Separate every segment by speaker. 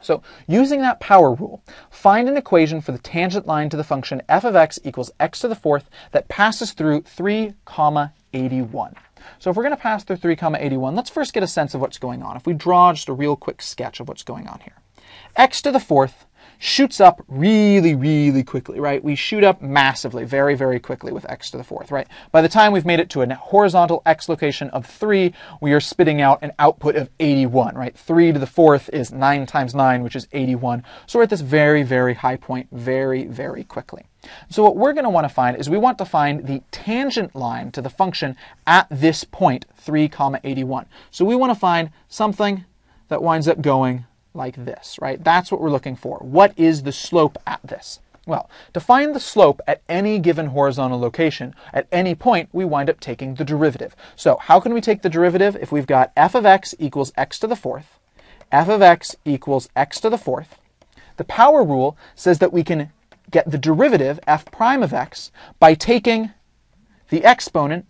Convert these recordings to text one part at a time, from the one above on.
Speaker 1: So using that power rule, find an equation for the tangent line to the function f of x equals x to the fourth that passes through 3 comma 81. So if we're going to pass through 3 comma 81, let's first get a sense of what's going on. If we draw just a real quick sketch of what's going on here. x to the fourth shoots up really, really quickly, right? We shoot up massively, very, very quickly with x to the fourth, right? By the time we've made it to a horizontal x location of 3, we are spitting out an output of 81, right? 3 to the fourth is 9 times 9, which is 81. So we're at this very, very high point very, very quickly. So what we're going to want to find is we want to find the tangent line to the function at this point, 3 comma 81. So we want to find something that winds up going like this, right? That's what we're looking for. What is the slope at this? Well, to find the slope at any given horizontal location, at any point, we wind up taking the derivative. So how can we take the derivative if we've got f of x equals x to the fourth, f of x equals x to the fourth? The power rule says that we can get the derivative, f prime of x, by taking the exponent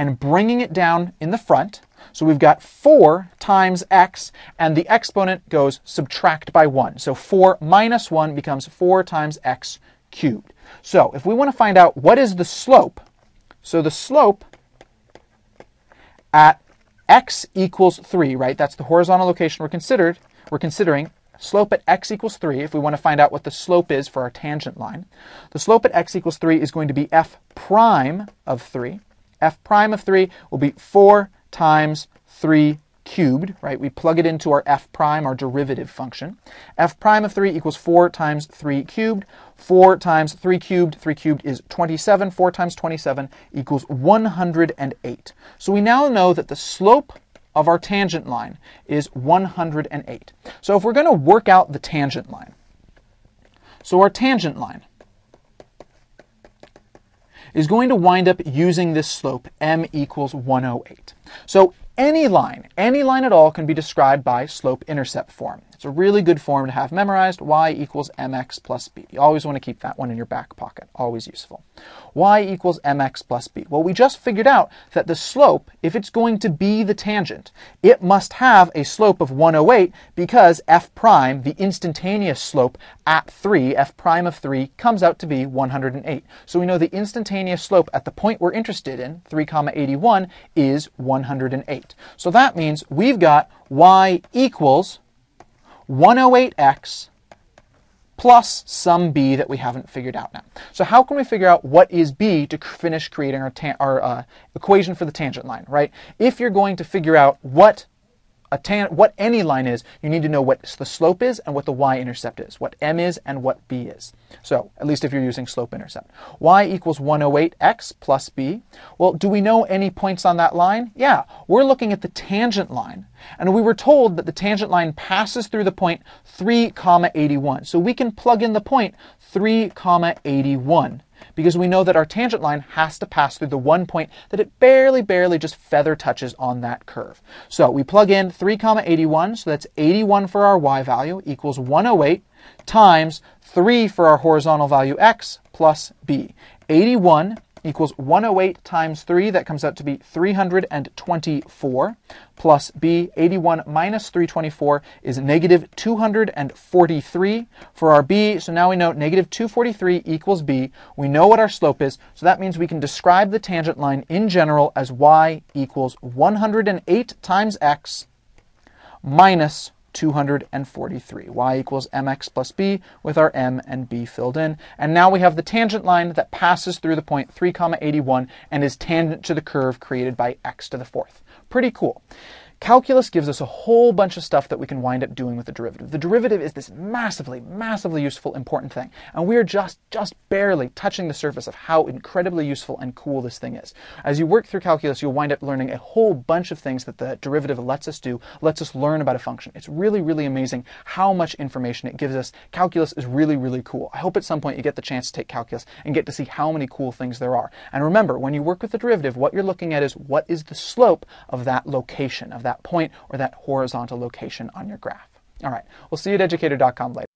Speaker 1: and bringing it down in the front. So we've got 4 times x, and the exponent goes subtract by 1. So 4 minus 1 becomes 4 times x cubed. So if we want to find out what is the slope, so the slope at x equals 3, right? That's the horizontal location we're considered. We're considering slope at x equals 3, if we want to find out what the slope is for our tangent line. The slope at x equals 3 is going to be f prime of 3 f prime of 3 will be 4 times 3 cubed, right? We plug it into our f prime, our derivative function. f prime of 3 equals 4 times 3 cubed. 4 times 3 cubed, 3 cubed is 27. 4 times 27 equals 108. So we now know that the slope of our tangent line is 108. So if we're going to work out the tangent line, so our tangent line is going to wind up using this slope, m equals 108. So any line, any line at all can be described by slope-intercept form. It's a really good form to have memorized, y equals mx plus b. You always want to keep that one in your back pocket, always useful. y equals mx plus b. Well, we just figured out that the slope, if it's going to be the tangent, it must have a slope of 108 because f prime, the instantaneous slope at 3, f prime of 3, comes out to be 108. So we know the instantaneous slope at the point we're interested in, 3 comma 81, is 108. So that means we've got y equals 108x plus some b that we haven't figured out now. So how can we figure out what is b to finish creating our, our uh, equation for the tangent line, right? If you're going to figure out what a tan what any line is, you need to know what the slope is and what the y-intercept is, what m is and what b is. So, at least if you're using slope-intercept. y equals 108x plus b. Well, do we know any points on that line? Yeah, we're looking at the tangent line. And we were told that the tangent line passes through the point 3 comma 81. So we can plug in the point 3 comma 81 because we know that our tangent line has to pass through the one point that it barely, barely just feather touches on that curve. So we plug in 3 comma 81, so that's 81 for our y value equals 108 times 3 for our horizontal value x plus b. 81 equals 108 times 3, that comes out to be 324, plus b, 81 minus 324 is negative 243 for our b. So now we know negative 243 equals b. We know what our slope is, so that means we can describe the tangent line in general as y equals 108 times x minus 243. y equals mx plus b with our m and b filled in. And now we have the tangent line that passes through the point 3 comma 81 and is tangent to the curve created by x to the fourth. Pretty cool. Calculus gives us a whole bunch of stuff that we can wind up doing with the derivative. The derivative is this massively, massively useful, important thing. And we're just, just barely touching the surface of how incredibly useful and cool this thing is. As you work through calculus, you'll wind up learning a whole bunch of things that the derivative lets us do, lets us learn about a function. It's really, really amazing how much information it gives us. Calculus is really, really cool. I hope at some point you get the chance to take calculus and get to see how many cool things there are. And remember, when you work with the derivative, what you're looking at is what is the slope of that location, of that that point or that horizontal location on your graph. All right, we'll see you at educator.com later.